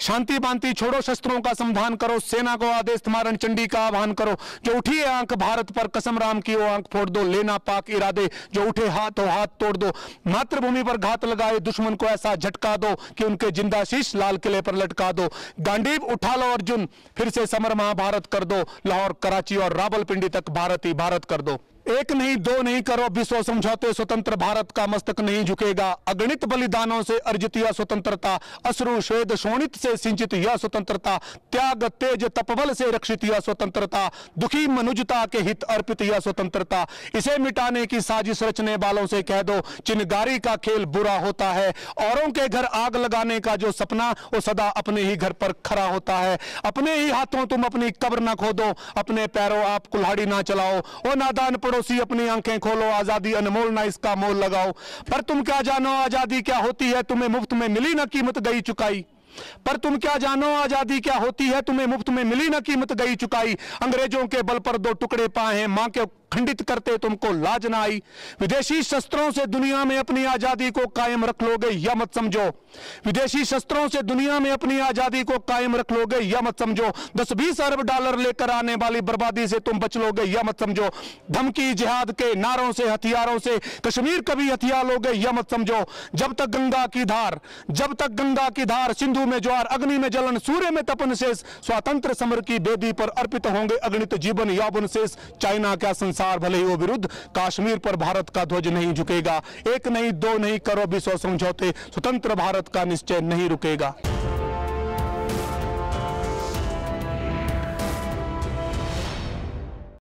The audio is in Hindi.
शांति बांति छोड़ो शस्त्रों का समाधान करो, सेना को आदेश तुम्हारण चंडी का आह्वान करो। जो उठी आँख भारत पर, कसम राम की वो आँख फोड़ दो, लेना पाक इरादे, जो उठे हाथ हो हाथ तोड़ दो। मातृभूमि पर घात लगाए, दुश्मन को ऐसा झटका दो कि उनके ज़िंदा शीश लाल किले पर लटका दो। गांडीव उठा लो अर्जुन, फिर से समर महाभारत कर दो। लाहौर, कराची और रावलपिंडी तक भारत ही भारत कर दो। एक नहीं, दो नहीं, करो विश्व समझौते, स्वतंत्र भारत का मस्तक नहीं झुकेगा। अगणित बलिदानों से अर्जित यह स्वतंत्रता, अश्रु श्वेद शोणित से सिंचित यह स्वतंत्रता, त्याग, तेज, तपबल से रक्षित यह स्वतंत्रता, दुखी, मनुजता के हित अर्पित यह स्वतंत्रता। इसे मिटाने की साजिश रचने वालों से कह दो, चिनगारी का खेल बुरा होता है। औरों के घर आग लगाने का जो सपना, वो सदा अपने ही घर पर खड़ा होता है। अपने ही हाथों तुम अपनी कब्र ना खोदो, अपने पैरों आप कुल्हाड़ी ना चलाओ। ओ नादान पड़ोसी अपनी आँखें खोलो, आज़ादी अनमोल ना इसका मोल लगाओ। पर तुम क्या जानो आज़ादी क्या होती है? तुम्हें मुफ़्त में मिली ना कीमत गई चुकाई। पर तुम क्या जानो आज़ादी क्या होती है? तुम्हें मुफ़्त में मिली ना कीमत गई चुकाई। अंग्रेज़ों के बल पर दो टुकड़े पाए हैं, माँ के खंडित करते तुमको लाज ना आई। विदेशी शस्त्रों से दुनिया में अपनी आज़ादी को कायम रख लोगे या मत समझो। विदेशी शस्त्रों से दुनिया में अपनी आज़ादी को कायम रख लोगे या मत समझो। दस बीस अरब डॉलर लेकर आने वाली बर्बादी से तुम बच लोगे या मत समझो। धमकी जिहाद के नारों से, हथियारों से कश्मीर कभी हथियार लोगे या मत समझो। जब तक गंगा की धार, जब तक गंगा की धार सिंधु में ज्वार, अग्नि में जलन, सूर्य में तपन शेष, स्वातंत्र समर की बेदी पर अर्पित होंगे अगणित जीवन यावन शेष, चाइना का संसार। भले ही वो विरुद्ध कश्मीर पर भारत का ध्वज नहीं झुकेगा। एक नहीं, दो नहीं करो विश्व समझौते स्वतंत्र भारत का निश्चय नहीं रुकेगा।